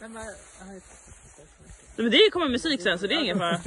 Nej, men, men det kommer musik sen så det är ingen fara.